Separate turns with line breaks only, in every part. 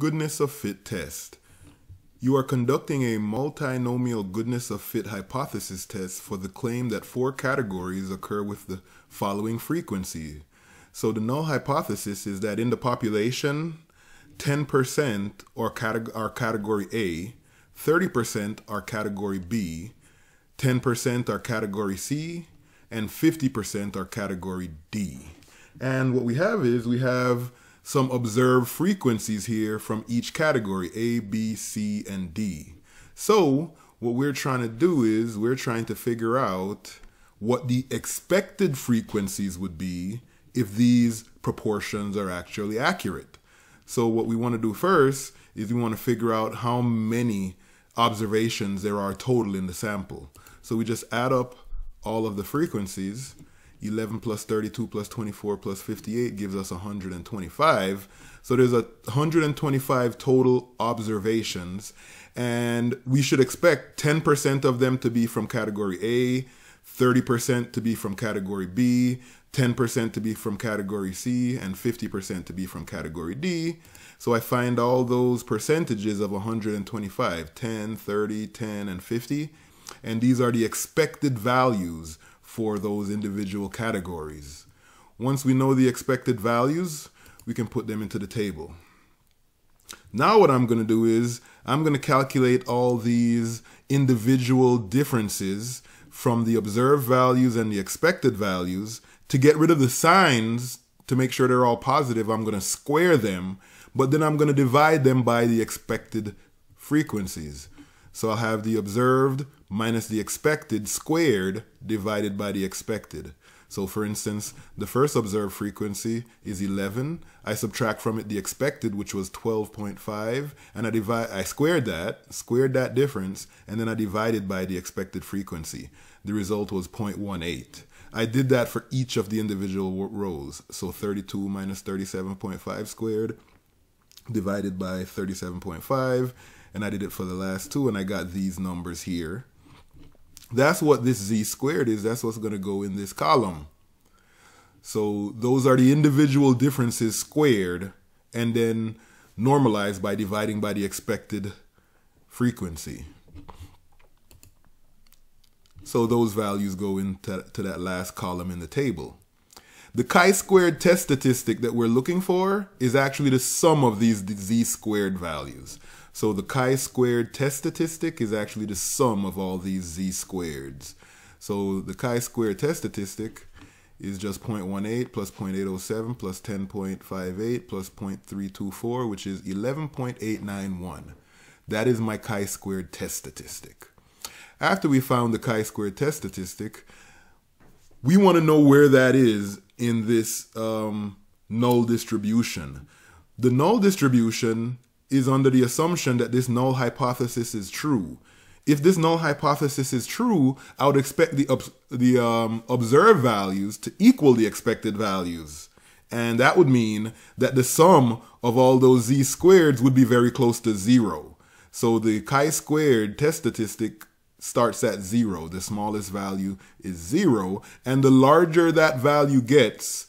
Goodness of fit test. You are conducting a multinomial goodness of fit hypothesis test for the claim that four categories occur with the following frequency. So the null hypothesis is that in the population, 10% are, categ are category A, 30% are category B, 10% are category C, and 50% are category D. And what we have is we have some observed frequencies here from each category, A, B, C, and D. So what we're trying to do is we're trying to figure out what the expected frequencies would be if these proportions are actually accurate. So what we want to do first is we want to figure out how many observations there are total in the sample. So we just add up all of the frequencies 11 plus 32 plus 24 plus 58 gives us 125. So there's a 125 total observations, and we should expect 10% of them to be from category A, 30% to be from category B, 10% to be from category C, and 50% to be from category D. So I find all those percentages of 125, 10, 30, 10, and 50. And these are the expected values for those individual categories. Once we know the expected values, we can put them into the table. Now what I'm going to do is I'm going to calculate all these individual differences from the observed values and the expected values to get rid of the signs to make sure they're all positive. I'm going to square them, but then I'm going to divide them by the expected frequencies. So I'll have the observed minus the expected squared divided by the expected. So for instance, the first observed frequency is 11. I subtract from it the expected, which was 12.5, and I divide, I squared that, squared that difference, and then I divided by the expected frequency. The result was 0.18. I did that for each of the individual rows. So 32 minus 37.5 squared divided by 37.5 and I did it for the last two and I got these numbers here. That's what this z squared is. That's what's going to go in this column. So those are the individual differences squared and then normalized by dividing by the expected frequency. So those values go into to that last column in the table. The chi-squared test statistic that we're looking for is actually the sum of these z-squared values. So the chi-squared test statistic is actually the sum of all these z-squareds. So the chi-squared test statistic is just 0.18 plus 0.807 plus 10.58 plus 0.324, which is 11.891. That is my chi-squared test statistic. After we found the chi-squared test statistic, we want to know where that is in this um, null distribution. The null distribution is under the assumption that this null hypothesis is true. If this null hypothesis is true, I would expect the, the um, observed values to equal the expected values. And that would mean that the sum of all those z squareds would be very close to zero. So the chi-squared test statistic starts at zero. The smallest value is zero. And the larger that value gets,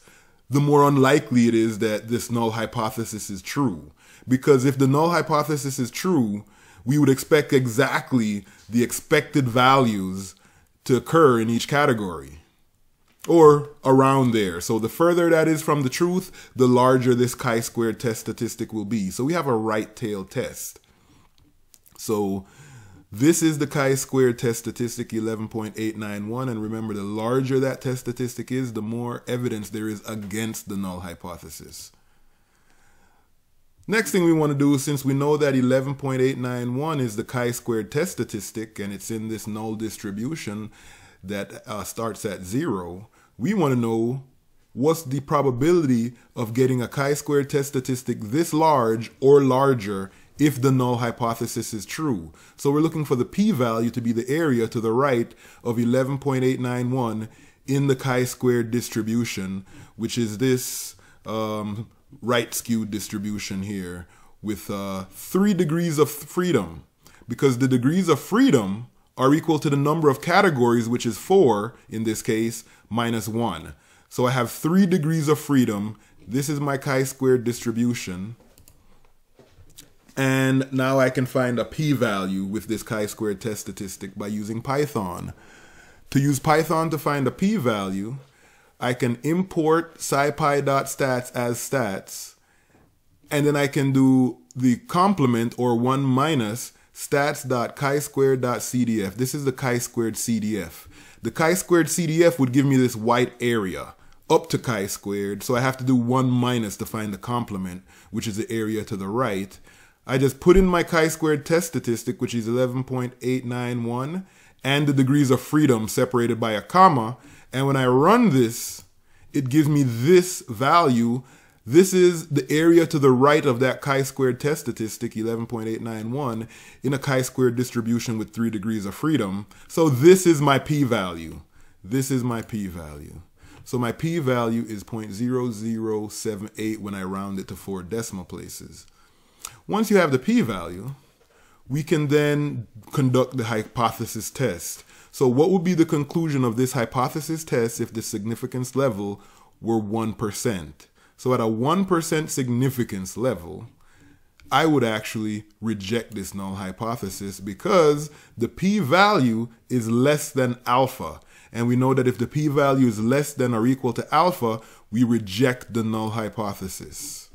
the more unlikely it is that this null hypothesis is true. Because if the null hypothesis is true, we would expect exactly the expected values to occur in each category or around there. So the further that is from the truth, the larger this chi-squared test statistic will be. So we have a right tail test. So this is the chi-squared test statistic 11.891. And remember, the larger that test statistic is, the more evidence there is against the null hypothesis. Next thing we want to do, since we know that 11.891 is the chi-squared test statistic and it's in this null distribution that uh, starts at zero, we want to know what's the probability of getting a chi-squared test statistic this large or larger if the null hypothesis is true. So we're looking for the p-value to be the area to the right of 11.891 in the chi-squared distribution, which is this um, right skewed distribution here with uh, three degrees of freedom because the degrees of freedom are equal to the number of categories, which is four in this case, minus one. So I have three degrees of freedom. This is my chi-squared distribution. And now I can find a p-value with this chi-squared test statistic by using Python. To use Python to find a p-value, I can import scipy.stats as stats, and then I can do the complement or 1 minus stats.chi-squared.cdf. This is the chi-squared CDF. The chi-squared CDF would give me this white area up to chi-squared, so I have to do 1 minus to find the complement, which is the area to the right. I just put in my chi-squared test statistic, which is 11.891, and the degrees of freedom separated by a comma, and when I run this, it gives me this value this is the area to the right of that chi-squared test statistic, 11.891, in a chi-squared distribution with three degrees of freedom. So this is my p-value. This is my p-value. So my p-value is 0.0078 when I round it to four decimal places. Once you have the p-value, we can then conduct the hypothesis test. So what would be the conclusion of this hypothesis test if the significance level were 1%? So at a 1% significance level, I would actually reject this null hypothesis because the p-value is less than alpha. And we know that if the p-value is less than or equal to alpha, we reject the null hypothesis.